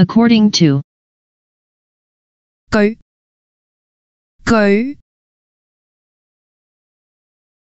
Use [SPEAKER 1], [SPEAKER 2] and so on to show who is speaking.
[SPEAKER 1] according to,
[SPEAKER 2] Go. Go.